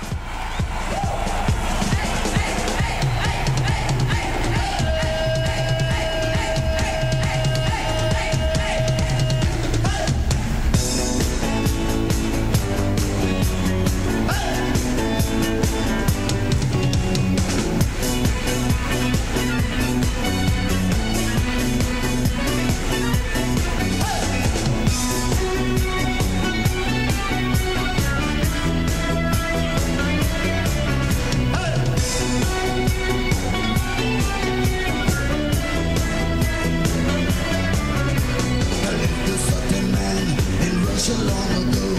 Bye. so long ago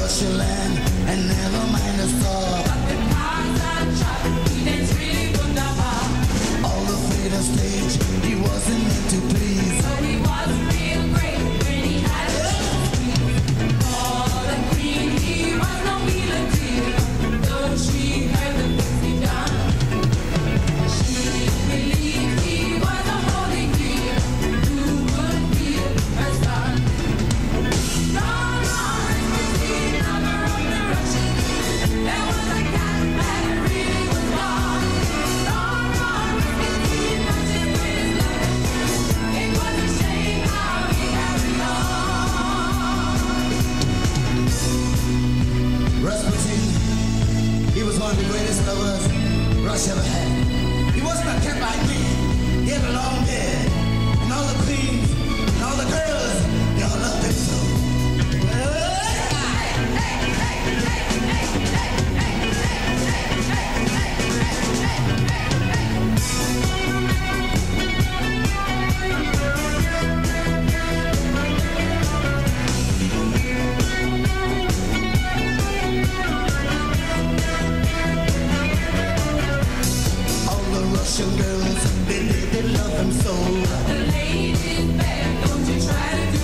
Russian land and never mind the thought. All the fate stage, he wasn't meant to please. So he was one of the greatest lovers Rush ever had. He wasn't a cat like me. He had a long beard. And all the queens Russian girls, they, they, they love them so. The ladies back, don't you try to